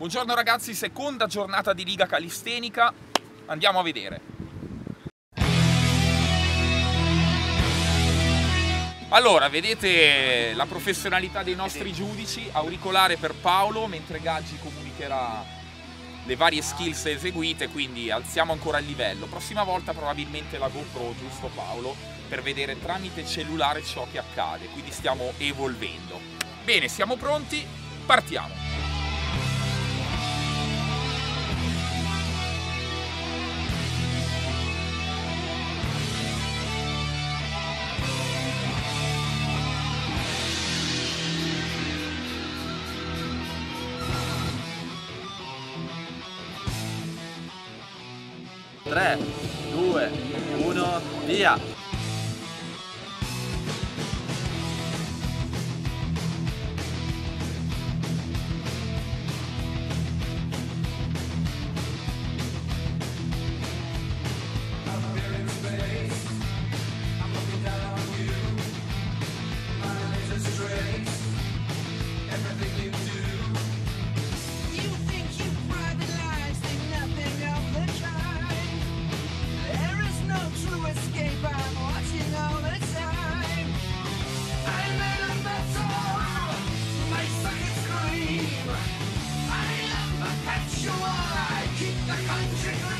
Buongiorno ragazzi, seconda giornata di Liga Calistenica, andiamo a vedere. Allora, vedete la professionalità dei nostri giudici, auricolare per Paolo, mentre Gaggi comunicherà le varie skills eseguite, quindi alziamo ancora il livello. Prossima volta probabilmente la GoPro, giusto Paolo, per vedere tramite cellulare ciò che accade, quindi stiamo evolvendo. Bene, siamo pronti, partiamo! 3, 2, 1, via! Kick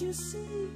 you see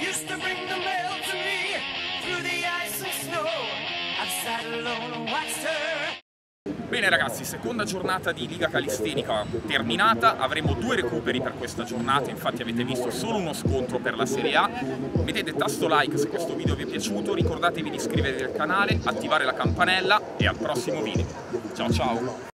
Used to bring the mail to me through the ice and snow. I've sat alone and watched her. Bene ragazzi, seconda giornata di Liga Calistenica terminata, avremo due recuperi per questa giornata, infatti avete visto solo uno scontro per la Serie A. Mettete tasto like se questo video vi è piaciuto, ricordatevi di iscrivervi al canale, attivare la campanella e al prossimo video. Ciao ciao!